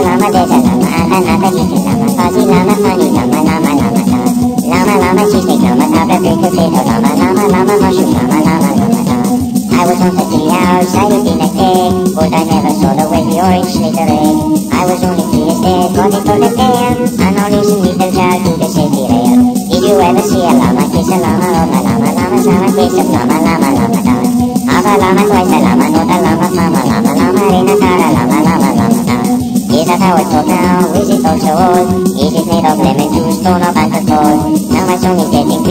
lama desa lama ata nata kiti lama fasi lama fani lama lama lama lama lama lama cheesecake lama tape big potato lama lama lama mushroom lama lama lama lama I was on the house, I was in a cake But I never saw the way orange slithering I was only three years dead, it for the tail And some little child to the safety rail Did you ever see a llama kiss a llama? My llama, llama, llama, kiss a llama, llama, That how it's told now? Is it also old? Is it made of lemon juice, torn up and cold? Now my song is getting